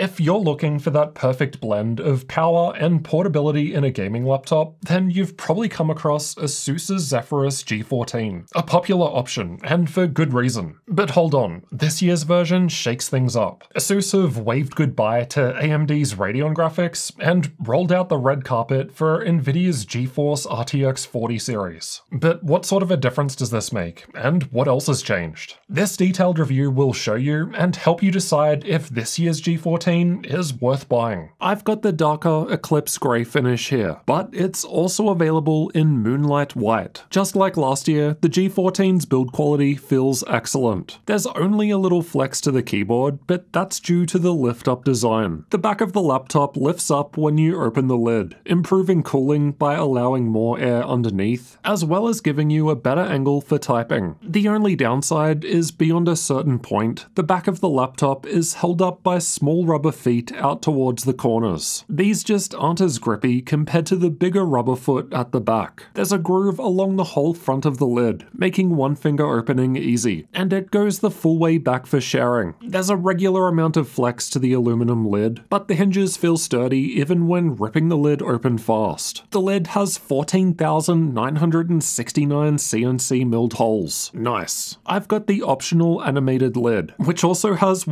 If you're looking for that perfect blend of power and portability in a gaming laptop, then you've probably come across ASUS's Zephyrus G14, a popular option, and for good reason. But hold on, this year's version shakes things up. ASUS have waved goodbye to AMD's Radeon graphics and rolled out the red carpet for Nvidia's GeForce RTX 40 series. But what sort of a difference does this make, and what else has changed? This detailed review will show you and help you decide if this year's G14 is worth buying. I've got the darker Eclipse grey finish here, but it's also available in Moonlight White. Just like last year, the G14's build quality feels excellent. There's only a little flex to the keyboard, but that's due to the lift-up design. The back of the laptop lifts up when you open the lid, improving cooling by allowing more air underneath, as well as giving you a better angle for typing. The only downside is beyond a certain point, the back of the laptop is held up by small rubber feet out towards the corners. These just aren't as grippy compared to the bigger rubber foot at the back. There's a groove along the whole front of the lid, making one finger opening easy, and it goes the full way back for sharing. There's a regular amount of flex to the aluminum lid, but the hinges feel sturdy even when ripping the lid open fast. The lid has 14,969 CNC milled holes. Nice. I've got the optional animated lid, which also has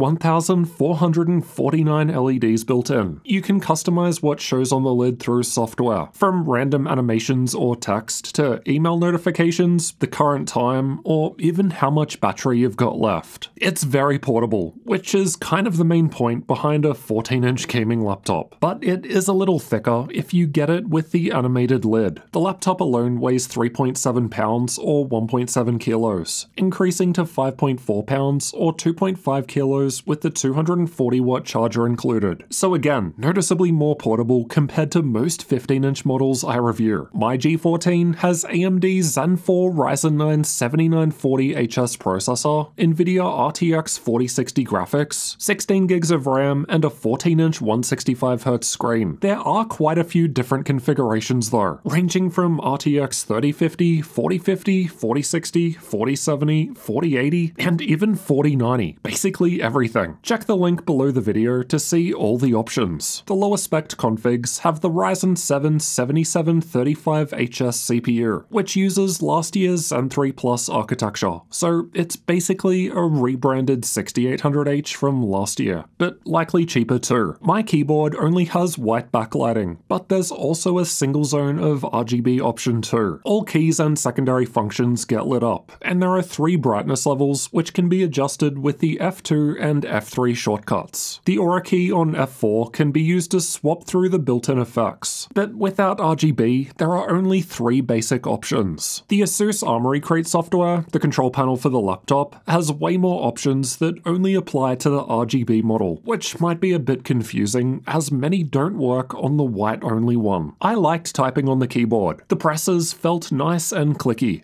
1,449 LEDs built in. You can customize what shows on the lid through software, from random animations or text to email notifications, the current time, or even how much battery you've got left. It's very portable, which is kind of the main point behind a 14 inch gaming laptop, but it is a little thicker if you get it with the animated lid. The laptop alone weighs 3.7 pounds or 1.7 kilos, increasing to 5.4 pounds or 2.5 kilos with the 240 watt charger included. So again, noticeably more portable compared to most 15 inch models I review. My G14 has AMD's Zen 4 Ryzen 9 7940HS processor, NVIDIA RTX 4060 graphics, 16 gigs of RAM, and a 14 inch 165Hz screen. There are quite a few different configurations though, ranging from RTX 3050, 4050, 4060, 4070, 4080, and even 4090. Basically everything. Check the link below the video to see all the options. The lower spec configs have the Ryzen 7 7735HS CPU, which uses last year's Zen 3 Plus architecture, so it's basically a rebranded 6800H from last year, but likely cheaper too. My keyboard only has white backlighting, but there's also a single zone of RGB option too. All keys and secondary functions get lit up, and there are three brightness levels which can be adjusted with the F2 and F3 shortcuts. The Aura key on F4 can be used to swap through the built-in effects, but without RGB, there are only three basic options. The Asus Armoury Crate software, the control panel for the laptop, has way more options that only apply to the RGB model, which might be a bit confusing as many don't work on the white only one. I liked typing on the keyboard. The presses felt nice and clicky,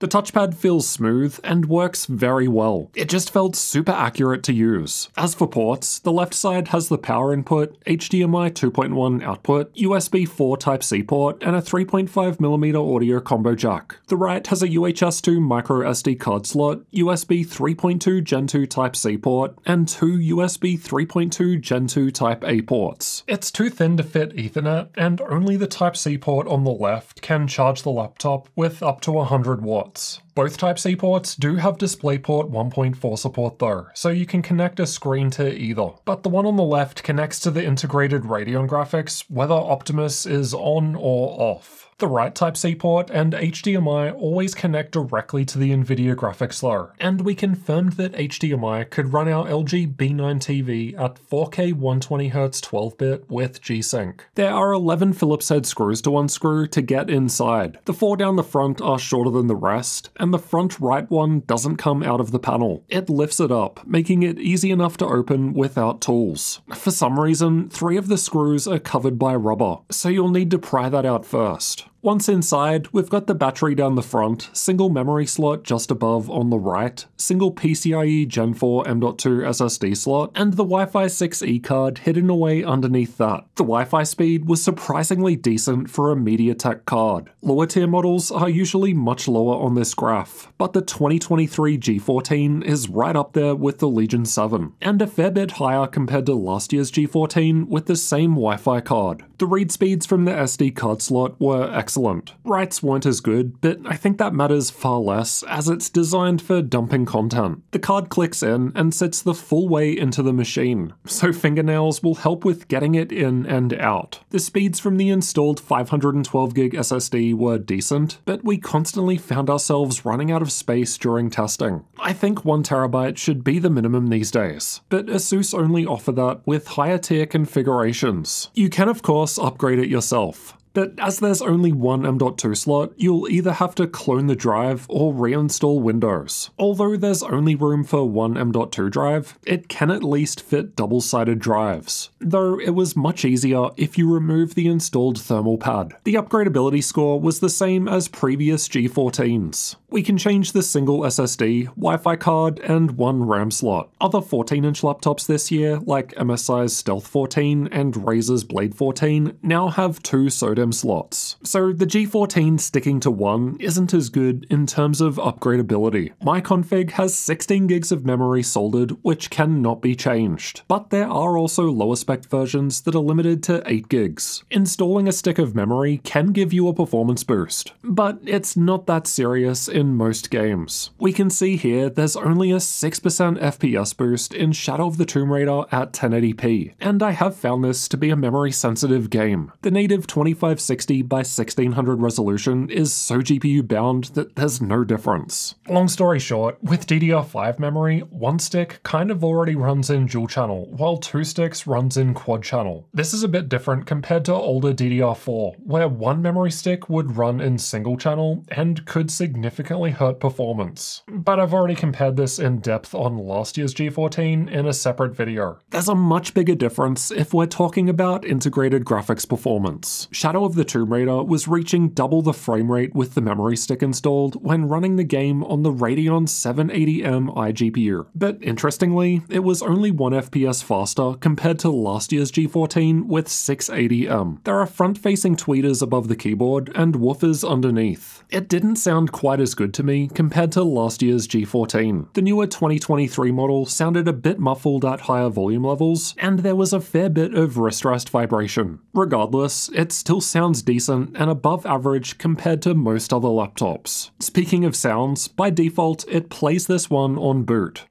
the touchpad feels smooth and works very well. It just felt super accurate to use. As for ports, the left side has the power input, HDMI 2.1 output, USB 4 Type-C port, and a 3.5mm audio combo jack. The right has a UHS 2 micro SD card slot, USB 3.2 Gen 2 Type-C port, and two USB 3.2 Gen 2 Type-A ports. It's too thin to fit Ethernet, and only the Type-C port on the left can charge the laptop with up to 100 watts ports. Both Type-C ports do have DisplayPort 1.4 support though, so you can connect a screen to either. But the one on the left connects to the integrated Radeon graphics, whether Optimus is on or off. The right Type-C port and HDMI always connect directly to the NVIDIA graphics though, and we confirmed that HDMI could run our LG B9 TV at 4K 120Hz 12-bit with G-Sync. There are 11 Phillips head screws to unscrew to get inside. The four down the front are shorter than the rest, and the front right one doesn't come out of the panel. It lifts it up, making it easy enough to open without tools. For some reason, three of the screws are covered by rubber, so you'll need to pry that out first. Once inside, we've got the battery down the front, single memory slot just above on the right, single PCIe Gen 4 M.2 SSD slot, and the Wi-Fi 6E card hidden away underneath that. The Wi-Fi speed was surprisingly decent for a MediaTek card. Lower tier models are usually much lower on this graph, but the 2023 G14 is right up there with the Legion 7, and a fair bit higher compared to last year's G14 with the same Wi-Fi card. The read speeds from the SD card slot were excellent. Writes weren't as good, but I think that matters far less as it's designed for dumping content. The card clicks in and sits the full way into the machine, so fingernails will help with getting it in and out. The speeds from the installed 512GB SSD were decent, but we constantly found ourselves running out of space during testing. I think 1TB should be the minimum these days, but ASUS only offer that with higher tier configurations. You can of course upgrade it yourself. But as there's only one M.2 slot, you'll either have to clone the drive or reinstall Windows. Although there's only room for one M.2 drive, it can at least fit double-sided drives, though it was much easier if you remove the installed thermal pad. The upgradability score was the same as previous G14s. We can change the single SSD, Wi-Fi card, and one RAM slot. Other 14-inch laptops this year, like MSI's Stealth 14 and Razer's Blade 14, now have two SODIMM slots. So the G14 sticking to one isn't as good in terms of upgradability. My config has 16 gigs of memory soldered, which cannot be changed. But there are also lower spec versions that are limited to 8 gigs. Installing a stick of memory can give you a performance boost, but it's not that serious in most games. We can see here there's only a 6% FPS boost in Shadow of the Tomb Raider at 1080p, and I have found this to be a memory sensitive game. The native 2560 by 1600 resolution is so GPU bound that there's no difference. Long story short, with DDR5 memory, one stick kind of already runs in dual channel, while two sticks runs in quad channel. This is a bit different compared to older DDR4, where one memory stick would run in single channel and could significantly significantly hurt performance. But I've already compared this in depth on last year's G14 in a separate video. There's a much bigger difference if we're talking about integrated graphics performance. Shadow of the Tomb Raider was reaching double the frame rate with the memory stick installed when running the game on the Radeon 780M iGPU. But interestingly, it was only 1 FPS faster compared to last year's G14 with 680M. There are front-facing tweeters above the keyboard and woofers underneath. It didn't sound quite as good to me compared to last year's G14. The newer 2023 model sounded a bit muffled at higher volume levels, and there was a fair bit of wrist rest vibration. Regardless, it still sounds decent and above average compared to most other laptops. Speaking of sounds, by default it plays this one on boot.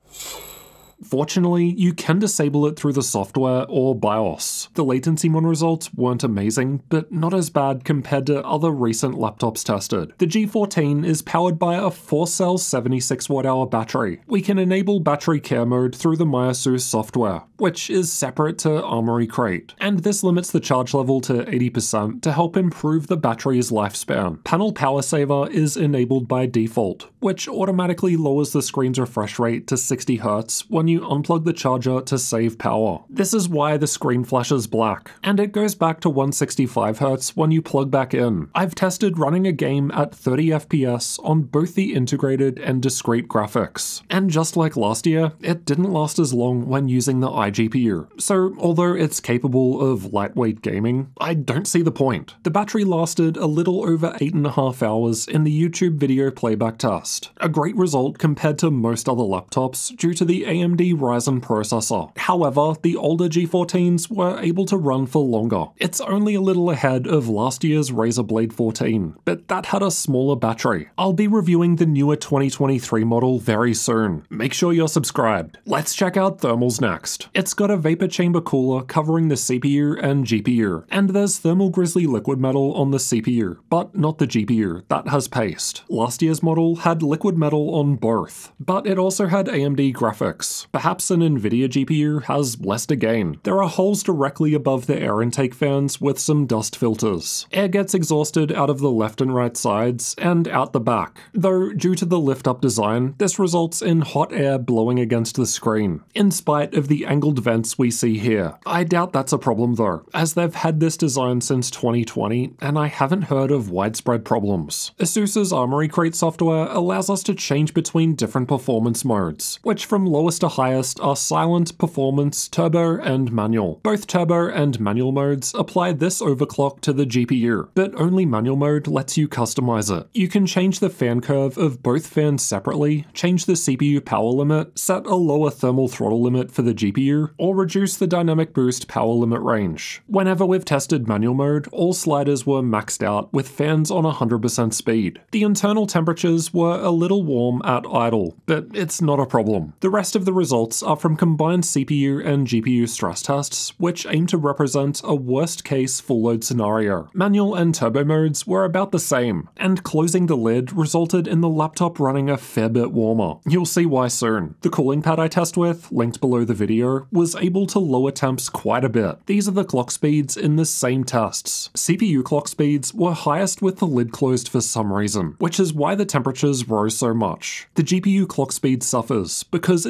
Fortunately, you can disable it through the software or BIOS. The LatencyMon results weren't amazing, but not as bad compared to other recent laptops tested. The G14 is powered by a 4-cell 76 watt hour battery. We can enable battery care mode through the MyASUS software, which is separate to Armoury Crate, and this limits the charge level to 80% to help improve the battery's lifespan. Panel Power Saver is enabled by default, which automatically lowers the screen's refresh rate to 60Hz when when you unplug the charger to save power. This is why the screen flashes black, and it goes back to 165Hz when you plug back in. I've tested running a game at 30 FPS on both the integrated and discrete graphics, and just like last year, it didn't last as long when using the iGPU. So although it's capable of lightweight gaming, I don't see the point. The battery lasted a little over 8.5 hours in the YouTube video playback test, a great result compared to most other laptops due to the AMD AMD Ryzen processor. However, the older G14s were able to run for longer. It's only a little ahead of last year's Razer Blade 14, but that had a smaller battery. I'll be reviewing the newer 2023 model very soon. Make sure you're subscribed. Let's check out thermals next. It's got a vapor chamber cooler covering the CPU and GPU, and there's Thermal Grizzly liquid metal on the CPU, but not the GPU, that has paste. Last year's model had liquid metal on both, but it also had AMD graphics. Perhaps an NVIDIA GPU has less to gain. There are holes directly above the air intake fans with some dust filters. Air gets exhausted out of the left and right sides and out the back, though due to the lift-up design, this results in hot air blowing against the screen, in spite of the angled vents we see here. I doubt that's a problem though, as they've had this design since 2020, and I haven't heard of widespread problems. ASUS's Armoury Crate software allows us to change between different performance modes, which from lowest to highest are silent, performance, turbo, and manual. Both turbo and manual modes apply this overclock to the GPU, but only manual mode lets you customize it. You can change the fan curve of both fans separately, change the CPU power limit, set a lower thermal throttle limit for the GPU, or reduce the dynamic boost power limit range. Whenever we've tested manual mode, all sliders were maxed out with fans on 100% speed. The internal temperatures were a little warm at idle, but it's not a problem. The rest of the results are from combined CPU and GPU stress tests, which aim to represent a worst case full load scenario. Manual and turbo modes were about the same, and closing the lid resulted in the laptop running a fair bit warmer. You'll see why soon. The cooling pad I test with, linked below the video, was able to lower temps quite a bit. These are the clock speeds in the same tests. CPU clock speeds were highest with the lid closed for some reason, which is why the temperatures rose so much. The GPU clock speed suffers because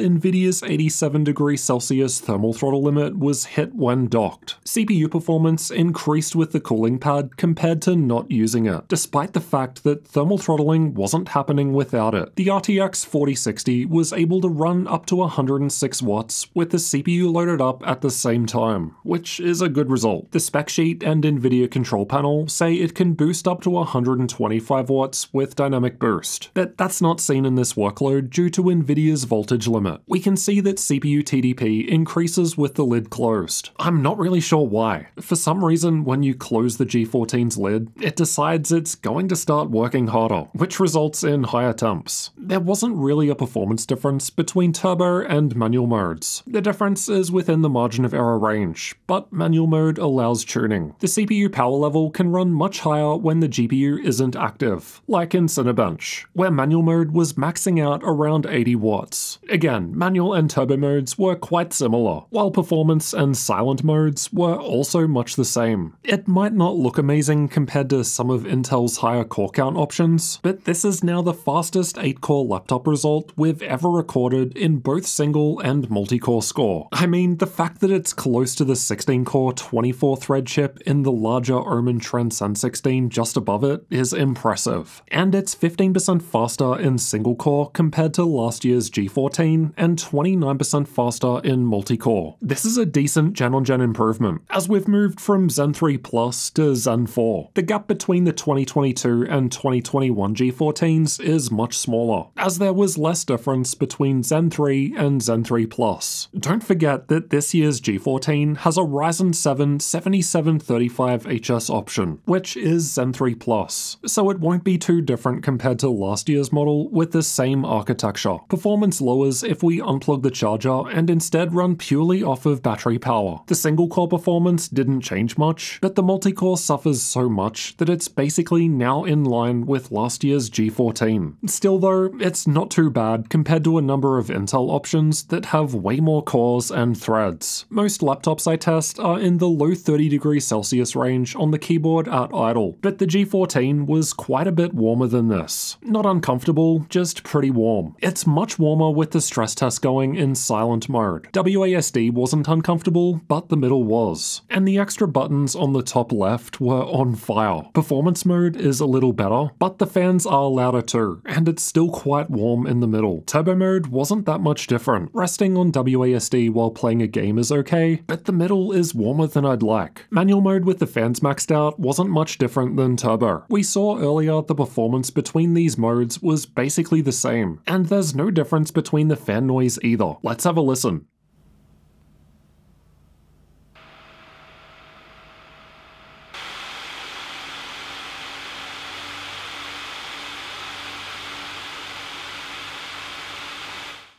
NVIDIA's 87 degrees Celsius thermal throttle limit was hit when docked. CPU performance increased with the cooling pad compared to not using it, despite the fact that thermal throttling wasn't happening without it. The RTX 4060 was able to run up to 106 watts with the CPU loaded up at the same time, which is a good result. The spec sheet and NVIDIA control panel say it can boost up to 125 watts with dynamic boost, but that's not seen in this workload due to NVIDIA's voltage limit. We can see that CPU TDP increases with the lid closed. I'm not really sure why. For some reason, when you close the G14's lid, it decides it's going to start working harder, which results in higher temps. There wasn't really a performance difference between turbo and manual modes. The difference is within the margin of error range, but manual mode allows tuning. The CPU power level can run much higher when the GPU isn't active, like in Cinebench, where manual mode was maxing out around 80 watts. Again, manual and turbo modes were quite similar, while performance and silent modes were also much the same. It might not look amazing compared to some of Intel's higher core count options, but this is now the fastest 8-core laptop result we've ever recorded in both single and multi-core score. I mean, the fact that it's close to the 16-core 24-thread chip in the larger Omen Transcend 16 just above it is impressive. And it's 15% faster in single core compared to last year's G14 and 29% faster in multi-core. This is a decent gen-on-gen improvement, as we've moved from Zen 3 Plus to Zen 4. The gap between the 2022 and 2021 G14s is much smaller, as there was less difference between Zen 3 and Zen 3 Plus. Don't forget that this year's G14 has a Ryzen 7 7735HS option, which is Zen 3 Plus, so it won't be too different compared to last year's model with the same architecture. Performance lowers if we unplug the charger and instead run purely off of battery power. The single core performance didn't change much, but the multi-core suffers so much that it's basically now in line with last year's G14. Still though, it's not too bad compared to a number of Intel options that have way more cores and threads. Most laptops I test are in the low 30 degrees Celsius range on the keyboard at idle, but the G14 was quite a bit warmer than this. Not uncomfortable, just pretty warm. It's much warmer with the stress test going in silent mode. WASD wasn't uncomfortable, but the middle was. And the extra buttons on the top left were on fire. Performance mode is a little better, but the fans are louder too, and it's still quite warm in the middle. Turbo mode wasn't that much different. Resting on WASD while playing a game is okay, but the middle is warmer than I'd like. Manual mode with the fans maxed out wasn't much different than turbo. We saw earlier the performance between these modes was basically the same, and there's no difference between the fan noise either. Let's have a listen.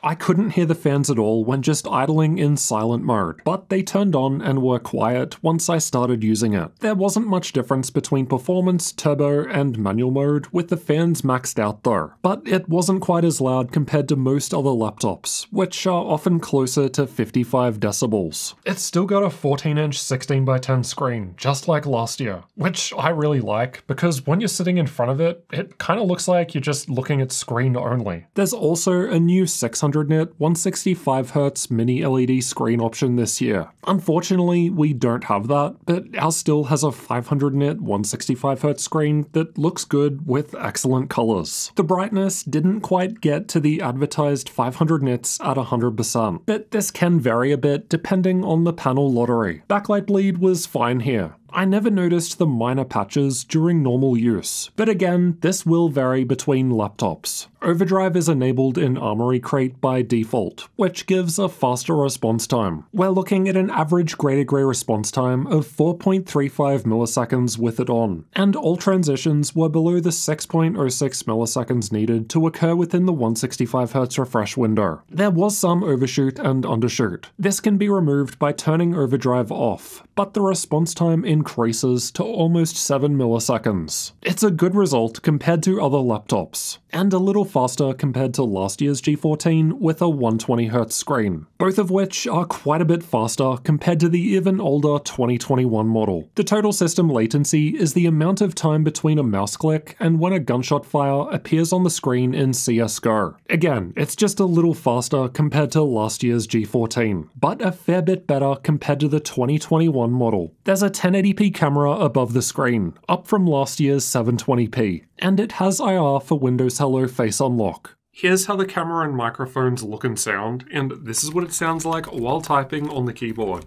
I couldn't hear the fans at all when just idling in silent mode, but they turned on and were quiet once I started using it. There wasn't much difference between performance, turbo, and manual mode, with the fans maxed out though, but it wasn't quite as loud compared to most other laptops, which are often closer to 55 decibels. It's still got a 14 inch 16 by 10 screen, just like last year, which I really like because when you're sitting in front of it, it kind of looks like you're just looking at screen only. There's also a new 600 nit 165Hz mini LED screen option this year. Unfortunately, we don't have that, but ours still has a 500 nit 165Hz screen that looks good with excellent colors. The brightness didn't quite get to the advertised 500 nits at 100%, but this can vary a bit depending on the panel lottery. Backlight bleed was fine here, I never noticed the minor patches during normal use, but again, this will vary between laptops. Overdrive is enabled in Armoury Crate by default, which gives a faster response time. We're looking at an average grey-to-grey response time of 4.35 milliseconds with it on, and all transitions were below the 6.06 milliseconds needed to occur within the 165Hz refresh window. There was some overshoot and undershoot. This can be removed by turning overdrive off, but the response time increases to almost 7 milliseconds. It's a good result compared to other laptops, and a little faster compared to last year's G14 with a 120Hz screen, both of which are quite a bit faster compared to the even older 2021 model. The total system latency is the amount of time between a mouse click and when a gunshot fire appears on the screen in CSGO. Again, it's just a little faster compared to last year's G14, but a fair bit better compared to the 2021 model. There's a 1080p camera above the screen, up from last year's 720p, and it has IR for Windows Hello Face Unlock. Here's how the camera and microphones look and sound, and this is what it sounds like while typing on the keyboard.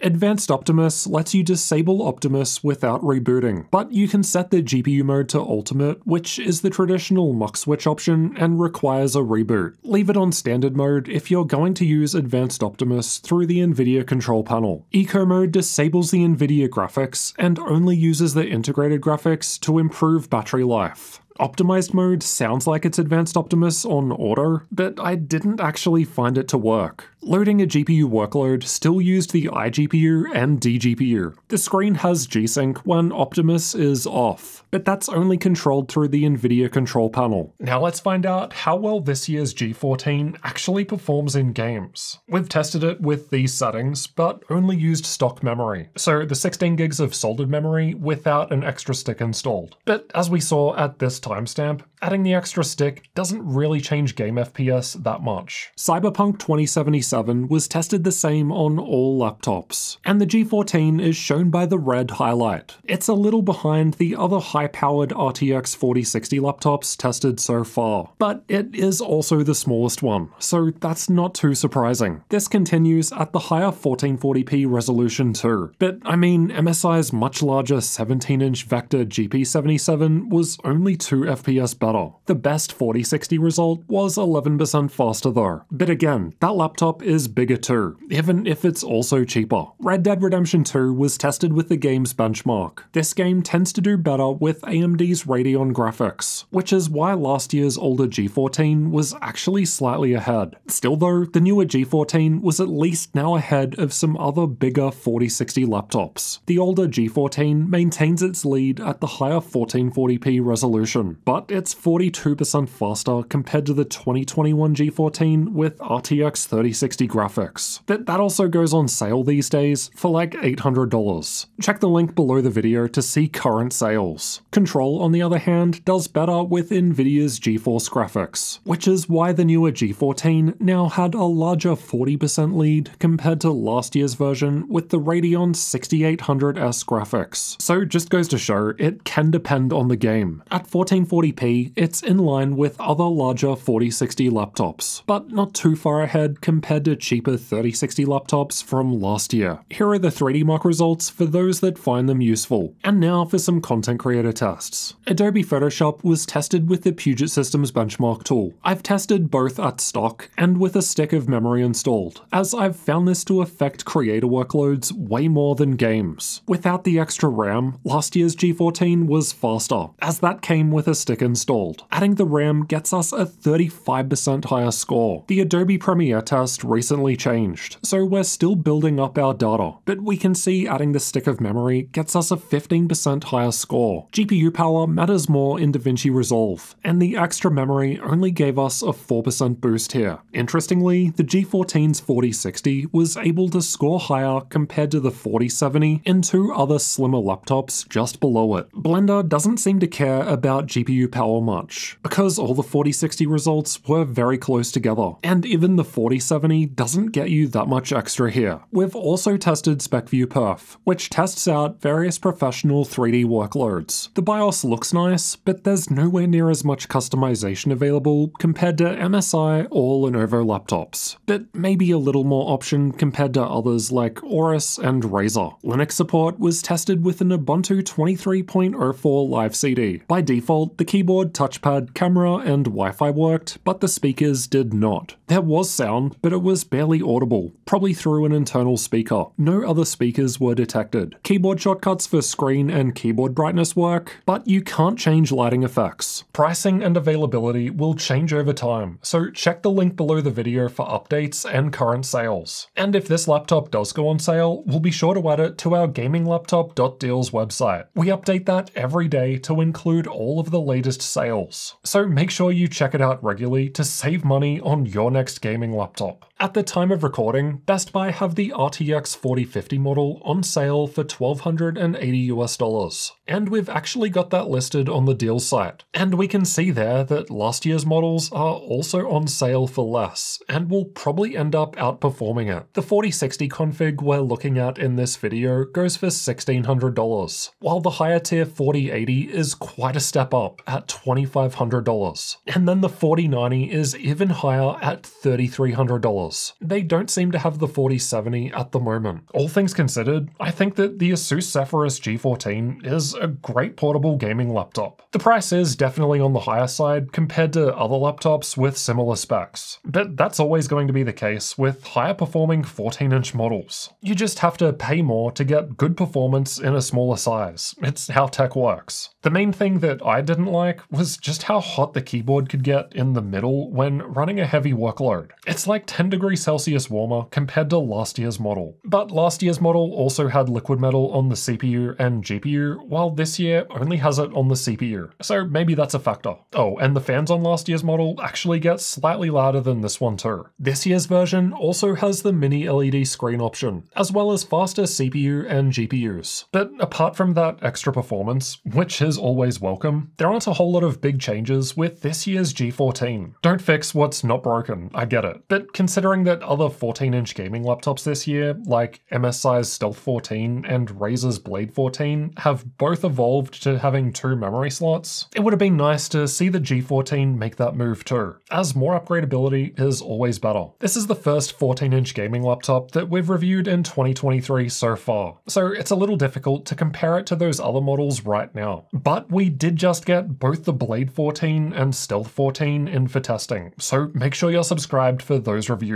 Advanced Optimus lets you disable Optimus without rebooting, but you can set the GPU mode to Ultimate, which is the traditional MUX switch option and requires a reboot. Leave it on Standard mode if you're going to use Advanced Optimus through the NVIDIA control panel. Eco mode disables the NVIDIA graphics and only uses the integrated graphics to improve battery life. Optimized mode sounds like it's Advanced Optimus on auto, but I didn't actually find it to work. Loading a GPU workload still used the iGPU and dGPU. The screen has G-Sync when Optimus is off, but that's only controlled through the NVIDIA control panel. Now let's find out how well this year's G14 actually performs in games. We've tested it with these settings, but only used stock memory, so the 16 gigs of soldered memory without an extra stick installed. But as we saw at this timestamp, adding the extra stick doesn't really change game FPS that much. Cyberpunk 2077 was tested the same on all laptops, and the G14 is shown by the red highlight. It's a little behind the other high-powered RTX 4060 laptops tested so far, but it is also the smallest one, so that's not too surprising. This continues at the higher 1440p resolution too, but I mean MSI's much larger 17-inch Vector GP77 was only 2 FPS better the best 4060 result was 11% faster though. But again, that laptop is bigger too, even if it's also cheaper. Red Dead Redemption 2 was tested with the game's benchmark. This game tends to do better with AMD's Radeon graphics, which is why last year's older G14 was actually slightly ahead. Still though, the newer G14 was at least now ahead of some other bigger 4060 laptops. The older G14 maintains its lead at the higher 1440p resolution, but it's 42% faster compared to the 2021 G14 with RTX 3060 graphics. But that also goes on sale these days for like $800. Check the link below the video to see current sales. Control, on the other hand, does better with Nvidia's GeForce graphics, which is why the newer G14 now had a larger 40% lead compared to last year's version with the Radeon 6800S graphics. So just goes to show, it can depend on the game. At 1440p, it's in line with other larger 4060 laptops, but not too far ahead compared compared to cheaper 3060 laptops from last year. Here are the 3DMark results for those that find them useful. And now for some content creator tests. Adobe Photoshop was tested with the Puget Systems benchmark tool. I've tested both at stock and with a stick of memory installed, as I've found this to affect creator workloads way more than games. Without the extra RAM, last year's G14 was faster, as that came with a stick installed. Adding the RAM gets us a 35% higher score. The Adobe Premiere test recently changed, so we're still building up our data, but we can see adding the stick of memory gets us a 15% higher score. GPU power matters more in DaVinci Resolve, and the extra memory only gave us a 4% boost here. Interestingly, the G14's 4060 was able to score higher compared to the 4070 in two other slimmer laptops just below it. Blender doesn't seem to care about GPU power much, because all the 4060 results were very close together, and even the 4070 doesn't get you that much extra here. We've also tested SPECviewperf, which tests out various professional 3D workloads. The BIOS looks nice, but there's nowhere near as much customization available compared to MSI or Lenovo laptops, but maybe a little more option compared to others like Aorus and Razer. Linux support was tested with an Ubuntu 23.04 live CD. By default, the keyboard, touchpad, camera, and Wi-Fi worked, but the speakers did not. There was sound, but it was barely audible, probably through an internal speaker. No other speakers were detected. Keyboard shortcuts for screen and keyboard brightness work, but you can't change lighting effects. Pricing and availability will change over time, so check the link below the video for updates and current sales. And if this laptop does go on sale, we'll be sure to add it to our gaminglaptop.deals website. We update that every day to include all of the latest sales. So make sure you check it out regularly to save money on your next gaming laptop. At the time of recording, Best Buy have the RTX 4050 model on sale for 1280 US dollars. And we've actually got that listed on the deal site. And we can see there that last year's models are also on sale for less, and will probably end up outperforming it. The 4060 config we're looking at in this video goes for $1,600, while the higher tier 4080 is quite a step up at $2,500. And then the 4090 is even higher at $3,300. They don't seem to have the 4070 at the moment. All things considered, I think that the Asus Zephyrus G14 is a great portable gaming laptop. The price is definitely on the higher side compared to other laptops with similar specs, but that's always going to be the case with higher performing 14 inch models. You just have to pay more to get good performance in a smaller size. It's how tech works. The main thing that I didn't like was just how hot the keyboard could get in the middle when running a heavy workload. It's like 10 degrees Celsius warmer compared to last year's model. But last year's model also had liquid metal on the CPU and GPU, while this year only has it on the CPU. So maybe that's a factor. Oh, and the fans on last year's model actually get slightly louder than this one too. This year's version also has the mini LED screen option, as well as faster CPU and GPUs. But apart from that extra performance, which is always welcome, there aren't a whole lot of big changes with this year's G14. Don't fix what's not broken, I get it. But considering that other 14-inch gaming laptops this year, like MSI's Stealth 14 and Razer's Blade 14, have both evolved to having two memory slots, it would have been nice to see the G14 make that move too, as more upgradability is always better. This is the first 14-inch gaming laptop that we've reviewed in 2023 so far, so it's a little difficult to compare it to those other models right now. But we did just get both the Blade 14 and Stealth 14 in for testing, so make sure you're subscribed for those reviews.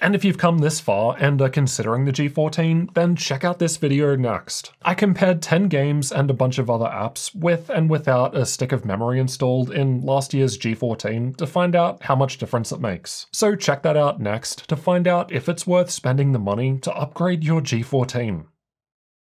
And if you've come this far and are considering the G14, then check out this video next. I compared 10 games and a bunch of other apps with and without a stick of memory installed in last year's G14 to find out how much difference it makes. So check that out next to find out if it's worth spending the money to upgrade your G14.